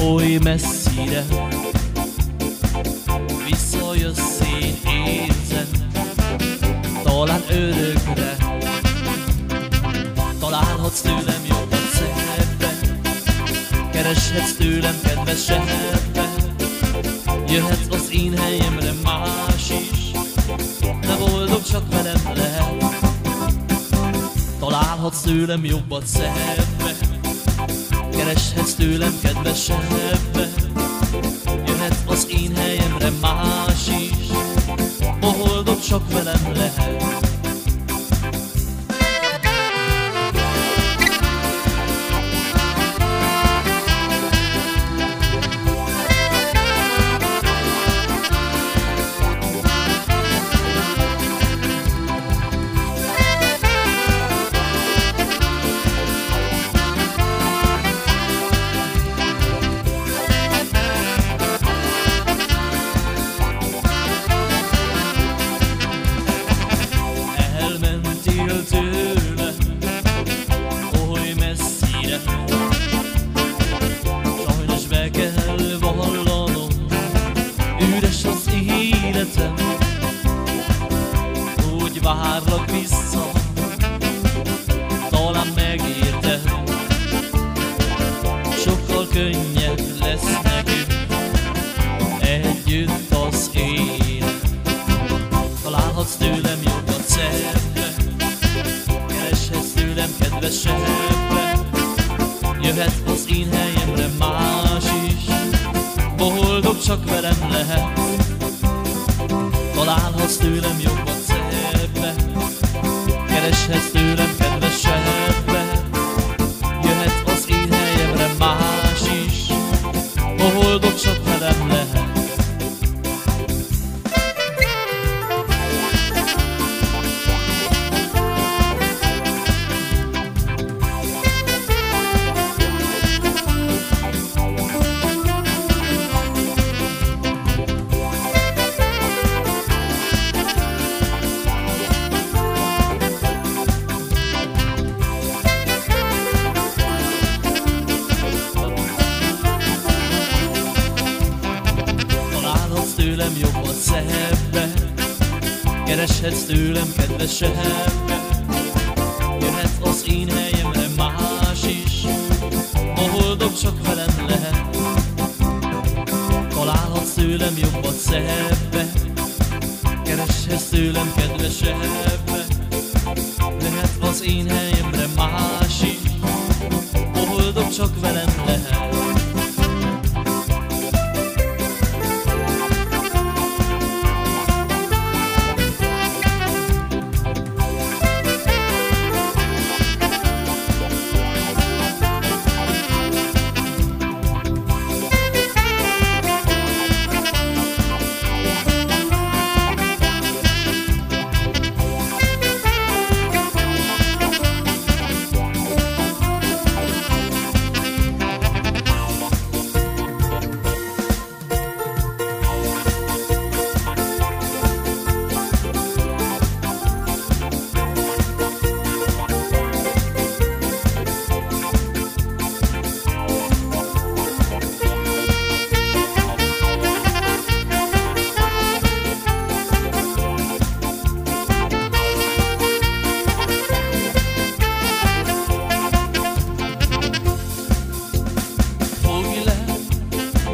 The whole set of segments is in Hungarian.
oly messzire, visszajössz én érzem, talán örökre. Találhatsz tőlem jobban szebben, kereshetsz tőlem kedvesebben, jöhetsz az én helyemre más is, de boldog csak velem lehet. Találhatsz tőlem jobbat szebben, kereshetsz tőlem kedvesebben, jöhetsz az én helyemre más is, boldog csak velem csak velem lehet. Találhatsz tőlem jobbat szebben Kereshetsz tőlem kedvesebben tőlem jobbat szebben Kereshetsz tőlem kedvesebben Jöhet az én helyemre más is. Boldog csak velem lehet Találhatsz tőlem jobbat szebben Kereshetsz tőlem kedvesebben Jöhet az én helyemre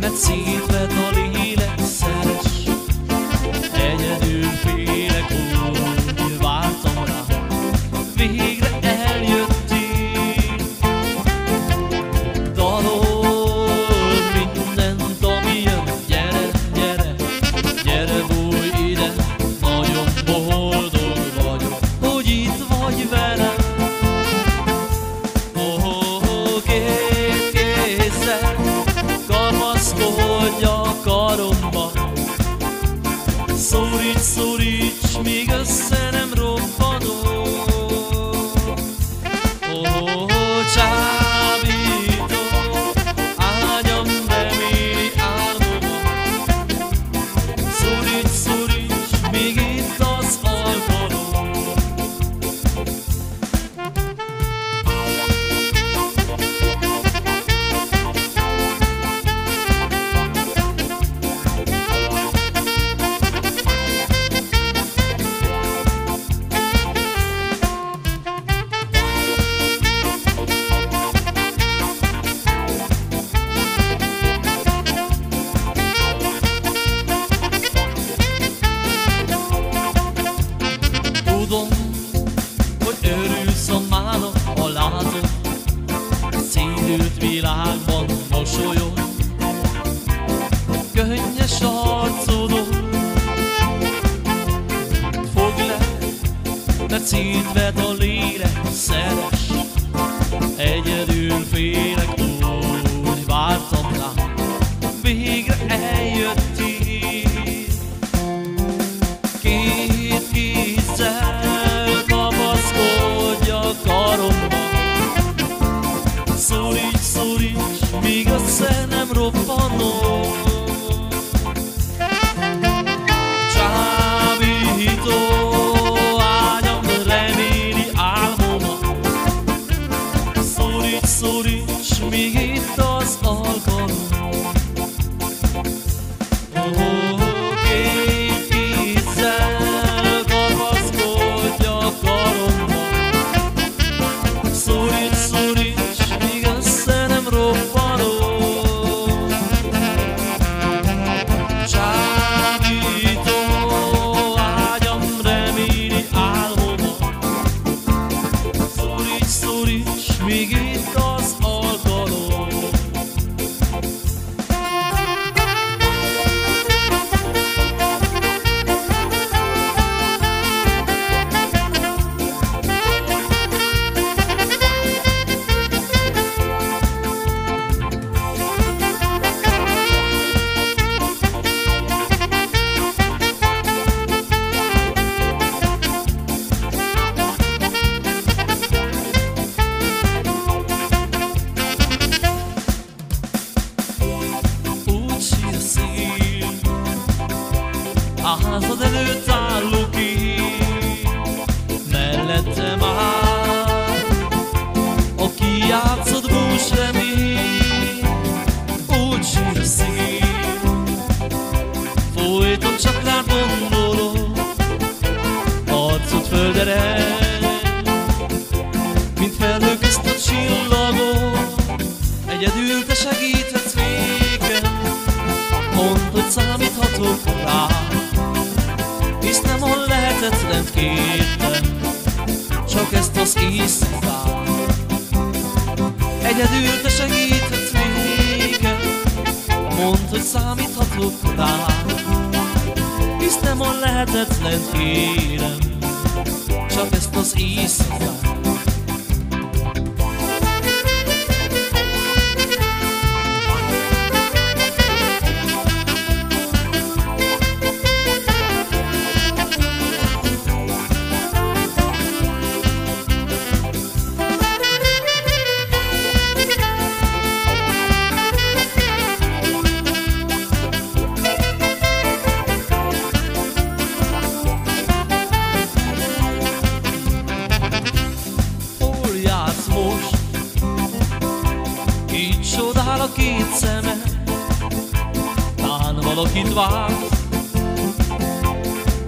كتسيب طليلة it was all gone. Előtt állok én, mellettem áll, aki játszott bús remény, úgy sír szív, folyton csak rád gondolom, arcot földre, mint a csillagok, egyedül te segíthetsz lehetetlent kértem, csak ezt az éjszakát. Egyedül te segíthetsz nékem, mondd, hogy számíthatok rá. Hisz nem a lehetetlent kérem, csak ezt az éjszakát.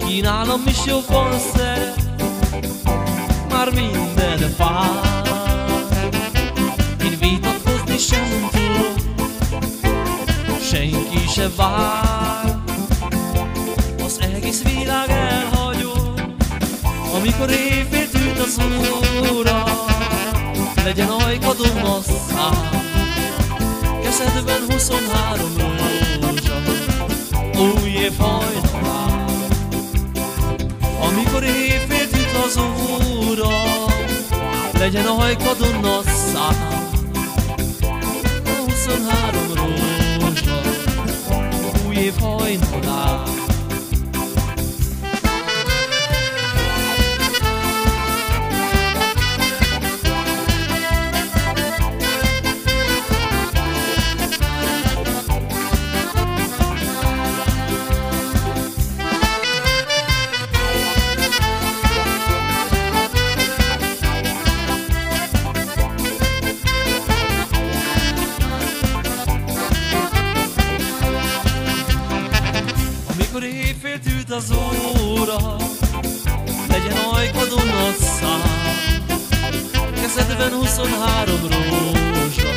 Kínálom is jobban szeret, Már minden fár. Én vitatkozni sem tudok, Senki se vár, Az egész világ elhagyó, Amikor éjfél tűnt az óra, Legyen ajkadom a szám, kezedben huszonhárom rózsa, új év. Amikor éjfél üt az óra, legyen a hajkadon a szám. Huszonhárom rózsa, új év hajnalán. Az óra, legyen ajkadon a szám. Kezedben huszonhárom rózsa,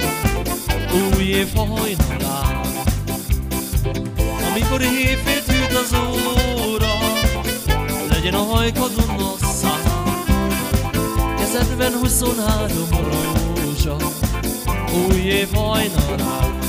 új év hajnalán. Amikor éjfél az óra, legyen a hajkadon a szám. Kezedben huszonhárom rózsa, új év hajnalán,